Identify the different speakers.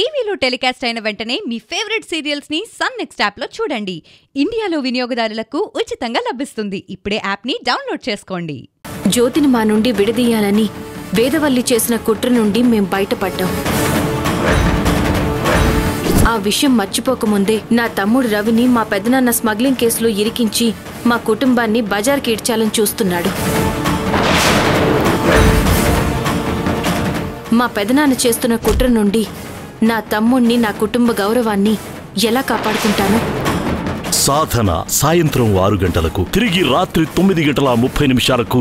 Speaker 1: టీవీలో టెలికాస్ట్ అయిన వెంటనే మీ ఫేవరెట్ సీరియల్స్ని సన్ నెక్స్ట్ యాప్లో చూడండి. ఇండియాలో వినియోగదారులకు ఉచితంగా లభిస్తుంది. ఇప్పుడే యాప్ని డౌన్లోడ్ చేసుకోండి.
Speaker 2: జ్యోతిని మా నుండి విడదీయాలని వేదవల్లి చేసిన కుట్ర నుండి మేం బయటపడ్డాం. ఆ విషయం మర్చిపోకముందే నా తమ్ముడు రవిని మా పెదనాన్న స్మగ్లింగ్ కేసులో ఇరికించి మా కుటుంబాన్ని బజార్కి ఈడ్చాలని చూస్తున్నాడు. మా పెదనాన్న చేస్తున్న కుట్ర నుండి నా తమ్ముణ్ణి నా కుటుంబ గౌరవాన్ని ఎలా కాపాడుకుంటాను?
Speaker 3: సాధన సాయంత్రం ఆరు గంటలకు తిరిగి రాత్రి తొమ్మిది గంటల ముప్పై నిమిషాలకు